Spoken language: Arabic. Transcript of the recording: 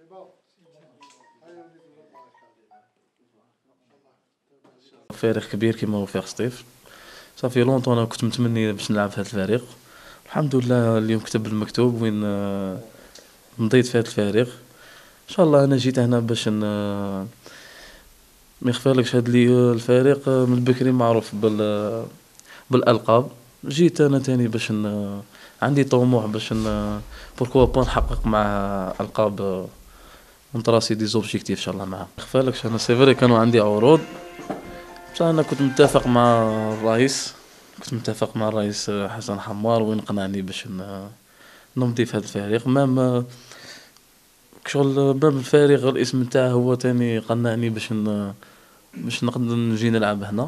الله فريق كبير كيما هو فريق سطيف. صافي لونطون أنا كنت متمني باش نلعب في هذا الفريق. الحمد لله اليوم كتب المكتوب وين آه، مضيت في هذا الفريق. إن شاء الله أنا جيت هنا باش ن... ما يخفالكش هاد لي الفريق آه، من بكري معروف بال بالألقاب. جيت أنا تاني باش ن... عندي طموح باش ن... pourquoi pas نحقق مع ألقاب ونتراسي des objectifs إن شاء الله معاه يخفالكش أنا c'est vrai كانوا عندي عروض. بصح أنا كنت متفق مع الرئيس. كنت متفق مع الرئيس حسن حمار وين قنعني باش ن- نمضي في هذا الفريق. même شغل même الفريق الاسم نتاعه هو تاني قنعني باش باش نقدر نجي نلعب هنا.